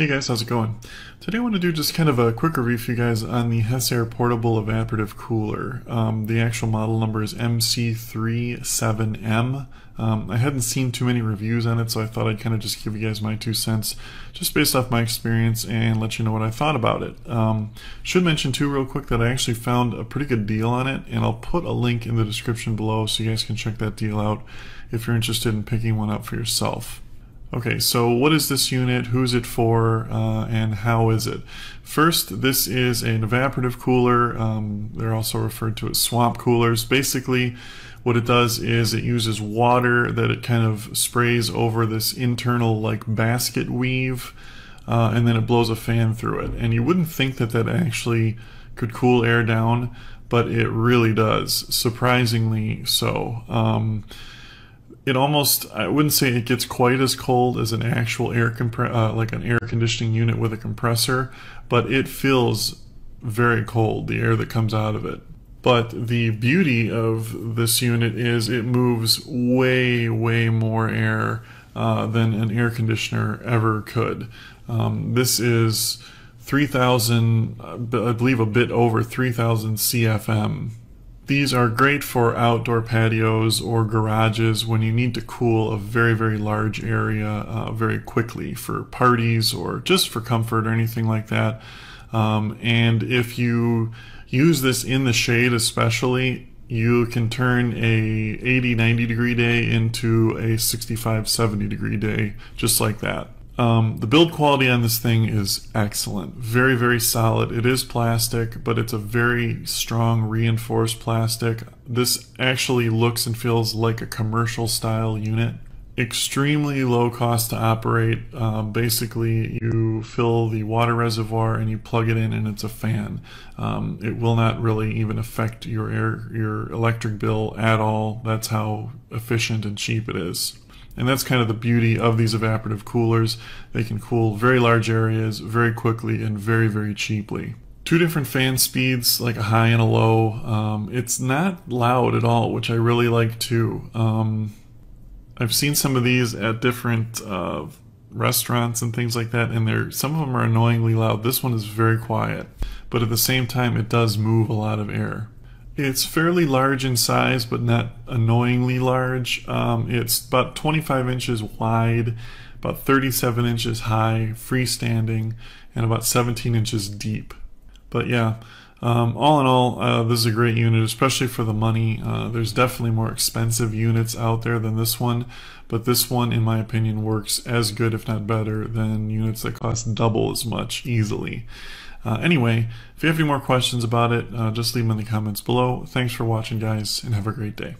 Hey guys, how's it going? Today I want to do just kind of a quick review for you guys on the Hessaire Portable Evaporative Cooler. Um, the actual model number is MC37M. Um, I hadn't seen too many reviews on it, so I thought I'd kind of just give you guys my two cents, just based off my experience, and let you know what I thought about it. Um, should mention too, real quick, that I actually found a pretty good deal on it, and I'll put a link in the description below so you guys can check that deal out if you're interested in picking one up for yourself. Okay, so what is this unit, who's it for, uh, and how is it? First, this is an evaporative cooler. Um, they're also referred to as swamp coolers. Basically, what it does is it uses water that it kind of sprays over this internal like basket weave, uh, and then it blows a fan through it. And you wouldn't think that that actually could cool air down, but it really does, surprisingly so. Um, it almost I wouldn't say it gets quite as cold as an actual air compre- uh, like an air conditioning unit with a compressor, but it feels very cold the air that comes out of it. But the beauty of this unit is it moves way way more air uh, than an air conditioner ever could. Um, this is 3,000, I believe a bit over 3,000 CFM these are great for outdoor patios or garages when you need to cool a very, very large area uh, very quickly for parties or just for comfort or anything like that. Um, and if you use this in the shade especially, you can turn a 80, 90 degree day into a 65, 70 degree day just like that. Um, the build quality on this thing is excellent. Very, very solid. It is plastic, but it's a very strong reinforced plastic. This actually looks and feels like a commercial style unit. Extremely low cost to operate. Um, basically, you fill the water reservoir and you plug it in, and it's a fan. Um, it will not really even affect your air, your electric bill at all. That's how efficient and cheap it is. And that's kind of the beauty of these evaporative coolers. They can cool very large areas very quickly and very, very cheaply. Two different fan speeds, like a high and a low. Um, it's not loud at all, which I really like too. Um, I've seen some of these at different uh, restaurants and things like that, and they're some of them are annoyingly loud. This one is very quiet, but at the same time, it does move a lot of air. It's fairly large in size, but not annoyingly large. Um, it's about 25 inches wide, about 37 inches high, freestanding, and about 17 inches deep. But yeah, um, all in all, uh, this is a great unit, especially for the money. Uh, there's definitely more expensive units out there than this one, but this one, in my opinion, works as good, if not better, than units that cost double as much easily. Uh, anyway, if you have any more questions about it, uh, just leave them in the comments below. Thanks for watching, guys, and have a great day.